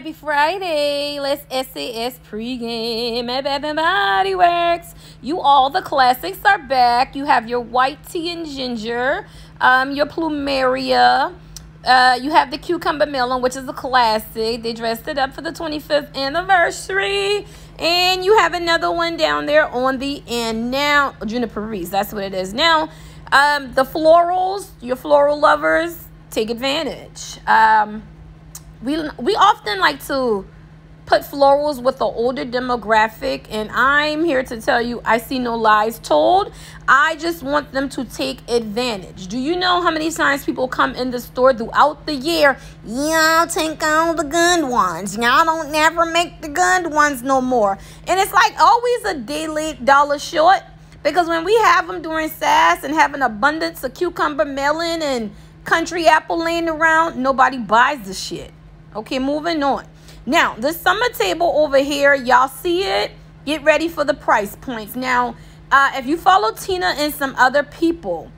happy Friday. Let's SAS pregame at Bath and Body Works. You all, the classics are back. You have your white tea and ginger, um, your plumeria. Uh, you have the cucumber melon, which is a classic. They dressed it up for the 25th anniversary. And you have another one down there on the end now. Juniper Breeze, that's what it is. Now, um, the florals, your floral lovers, take advantage. Um, we we often like to put florals with the older demographic and i'm here to tell you i see no lies told. I just want them to take advantage. Do you know how many times people come in the store throughout the year? Y'all take all the good ones. Y'all don't never make the good ones no more. And it's like always a late dollar short because when we have them during SAS and have an abundance of cucumber melon and country apple laying around nobody buys the shit Okay, moving on. Now, the summer table over here, y'all see it? Get ready for the price points. Now, uh, if you follow Tina and some other people,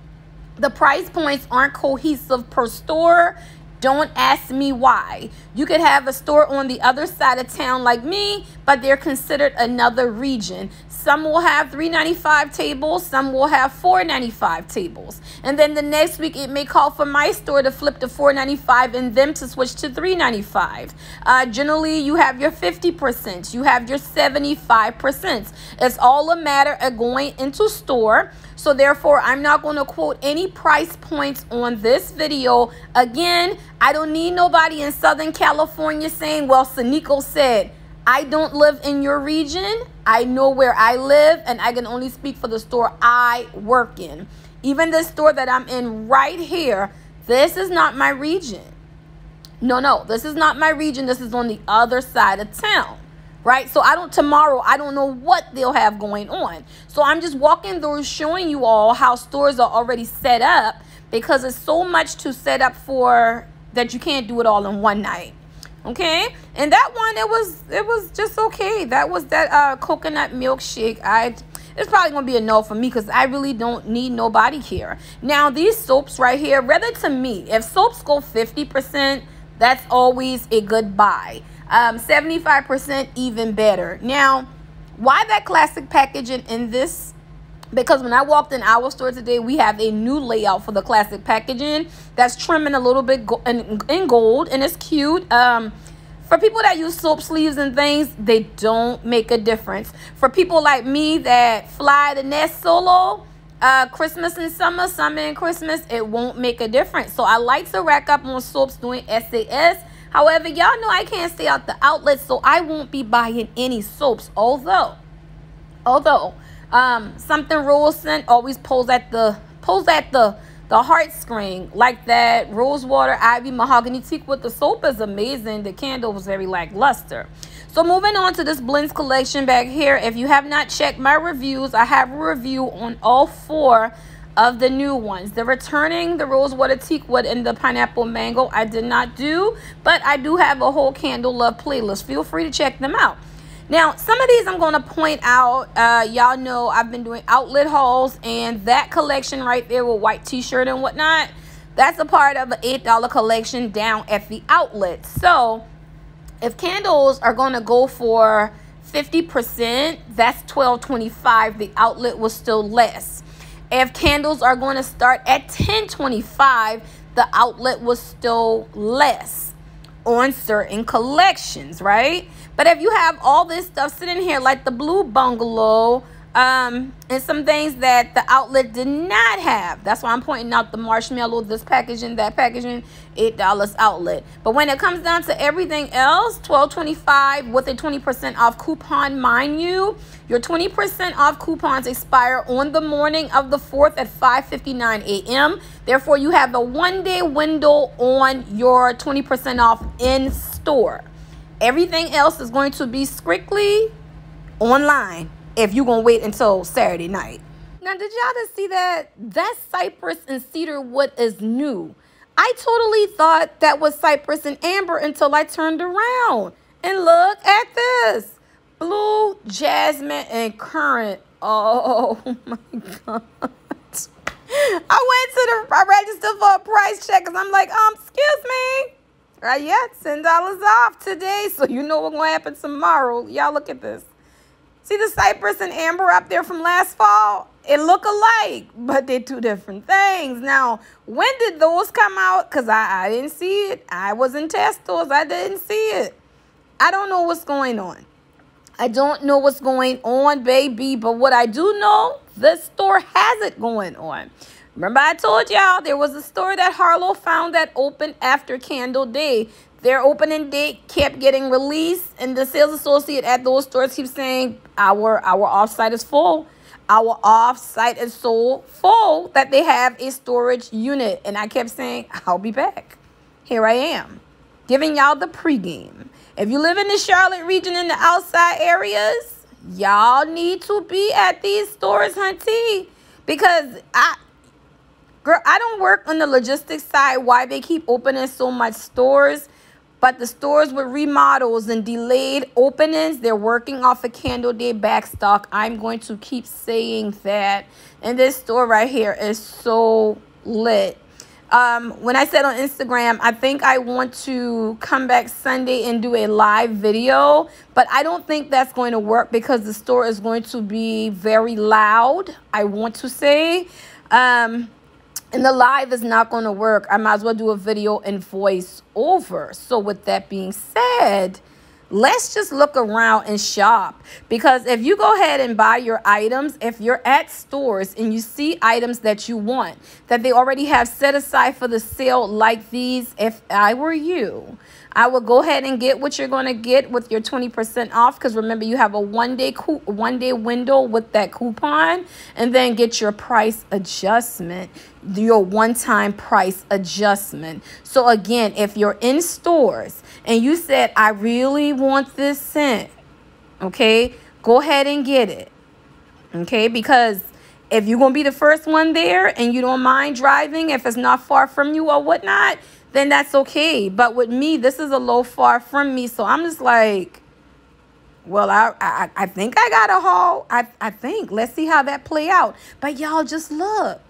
the price points aren't cohesive per store. Don't ask me why. You could have a store on the other side of town like me, but they're considered another region. Some will have 395 tables, some will have 495 tables. And then the next week it may call for my store to flip to 495 and them to switch to 395. Uh, generally, you have your 50%, you have your 75%. It's all a matter of going into store. So therefore, I'm not going to quote any price points on this video. Again, I don't need nobody in Southern California saying, well, Sneiko said, I don't live in your region. I know where I live, and I can only speak for the store I work in. Even the store that I'm in right here, this is not my region. No, no, this is not my region. This is on the other side of town, right? So I don't, tomorrow, I don't know what they'll have going on. So I'm just walking through showing you all how stores are already set up because it's so much to set up for that you can't do it all in one night okay? And that one it was it was just okay. That was that uh coconut milkshake. I it's probably gonna be a no for me because i really don't need nobody here. Now these soaps right here rather to me if soaps go 50 percent that's always a good buy. Um 75 percent even better. Now why that classic packaging in this because when I walked in our store today, we have a new layout for the classic packaging that's trimming a little bit go- in, in gold and it's cute. Um, for people that use soap sleeves and things, they don't make a difference. For people like me that fly the nest solo, uh, Christmas and summer, summer and Christmas, it won't make a difference. So I like to rack up on soaps doing SAS. However, y'all know I can't stay out the outlets, so I won't be buying any soaps. Although, although um, something scent always pulls at the pulls at the the heart screen like that. Rosewater, ivy, mahogany teak with the soap is amazing. The candle was very lackluster. So moving on to this blends collection back here. If you have not checked my reviews, I have a review on all four of the new ones. The returning the rosewater teakwood and the pineapple mango I did not do, but I do have a whole candle love playlist. Feel free to check them out. Now, some of these I'm going to point out. Uh, y'all know I've been doing outlet hauls, and that collection right there with white t-shirt and whatnot, that's a part of an $8 collection down at the outlet. So, if candles are going to go for 50%, that's $12.25. The outlet was still less. If candles are going to start at $10.25, the outlet was still less on certain collections, right? But if you have all this stuff sitting here, like the blue bungalow, um, and some things that the outlet did not have. That's why I'm pointing out the marshmallow, this packaging, that packaging, eight dollars outlet. But when it comes down to everything else, twelve twenty five with a twenty percent off coupon, mind you, your twenty percent off coupons expire on the morning of the fourth at five fifty nine a.m. Therefore, you have a one day window on your twenty percent off in store. Everything else is going to be strictly online if you're to wait until Saturday night. Now, did y'all just see that? That cypress and cedar wood is new. I totally thought that was cypress and amber until I turned around. And look at this. Blue, jasmine, and currant. Oh my God. I went to the I register for a price check because I'm like, um, excuse me. Right? Yeah, $10 off today. So you know what's going to happen tomorrow. Y'all look at this. See the cypress and amber up there from last fall? It look alike, but they're two different things. Now, when did those come out? Because I, I didn't see it. I was in test stores. I didn't see it. I don't know what's going on. I don't know what's going on, baby. But what I do know, the store has it going on. Remember I told y'all there was a store that Harlow found that opened after Candle Day. Their opening date kept getting released, and the sales associate at those stores keeps saying, our, our offsite is full. Our offsite is so full that they have a storage unit. And I kept saying, I'll be back. Here I am, giving y'all the pregame. If you live in the Charlotte region in the outside areas, y'all need to be at these stores, hunty. Because I girl, I don't work on the logistics side why they keep opening so much stores. But the stores with remodels and delayed openings, they're working off a candle day backstock. I'm going to keep saying that. And this store right here is so lit. Um, when I said on Instagram, I think I want to come back Sunday and do a live video, but I don't think that's going to work because the store is going to be very loud. I want to say, um, and the live is not going to work. I might as well do a video and voice over. So with that being said, let's just look around and shop because if you go ahead and buy your items if you're at stores and you see items that you want that they already have set aside for the sale like these if i were you I would go ahead and get what you're going to get with your 20% off because remember you have a one day one day window with that coupon and then get your price adjustment, your one-time price adjustment. So again, if you're in stores and you said I really want this scent, okay? Go ahead and get it. Okay? Because if you're going to be the first one there and you don't mind driving if it's not far from you or whatnot, then that's okay. But with me, this is a low far from me. So I'm just like, well, I, I, I think I got a haul. I, I think. Let's see how that play out. But y'all just look.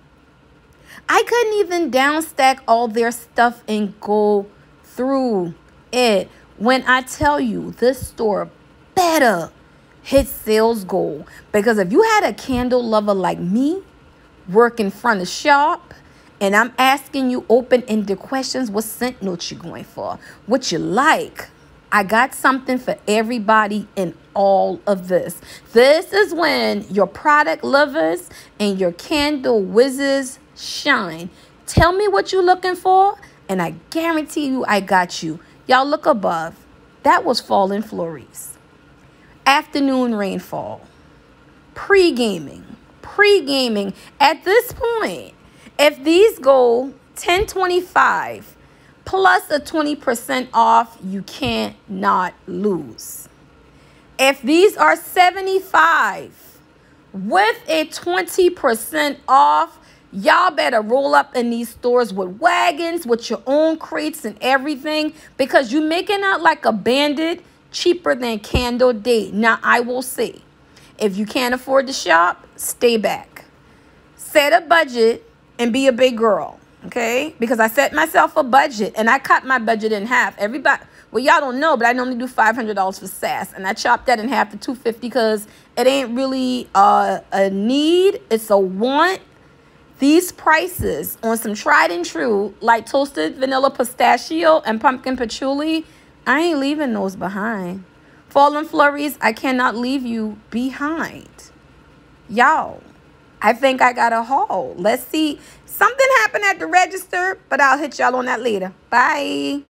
I couldn't even downstack all their stuff and go through it. When I tell you this store better hit sales goal. Because if you had a candle lover like me, work in front of shop, and I'm asking you open-ended questions. What scent note you going for? What you like? I got something for everybody in all of this. This is when your product lovers and your candle whizzes shine. Tell me what you're looking for, and I guarantee you I got you. Y'all look above. That was Fallen Flurries. Afternoon rainfall. Pre-gaming. Pre-gaming. At this point, if these go 1025 plus a 20% off, you can't not lose. If these are 75 with a 20% off, y'all better roll up in these stores with wagons, with your own crates and everything because you're making out like a bandit cheaper than Candle Day. Now, I will say, if you can't afford to shop, stay back. Set a budget and be a big girl. Okay? Because I set myself a budget and I cut my budget in half. Everybody, well, y'all don't know, but I normally do $500 for SAS. And I chopped that in half to 250 because it ain't really uh, a need. It's a want. These prices on some tried and true, like toasted vanilla pistachio and pumpkin patchouli, I ain't leaving those behind. Fallen flurries, I cannot leave you behind. Y'all. I think I got a haul. Let's see. Something happened at the register, but I'll hit y'all on that later. Bye.